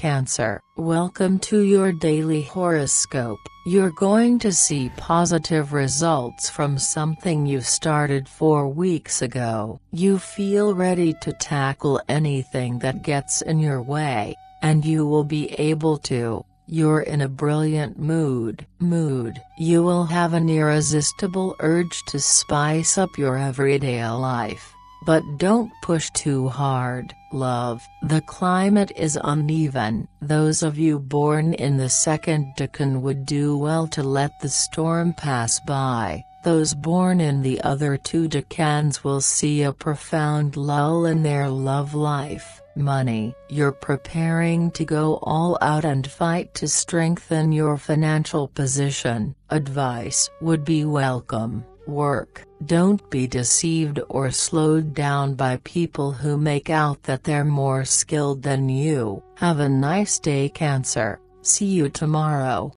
Cancer. Welcome to your daily horoscope. You're going to see positive results from something you started four weeks ago. You feel ready to tackle anything that gets in your way, and you will be able to. You're in a brilliant mood. Mood. You will have an irresistible urge to spice up your everyday life. But don't push too hard, love. The climate is uneven. Those of you born in the second decan would do well to let the storm pass by. Those born in the other two decans will see a profound lull in their love life. Money. You're preparing to go all out and fight to strengthen your financial position. Advice would be welcome work. Don't be deceived or slowed down by people who make out that they're more skilled than you. Have a nice day Cancer, see you tomorrow.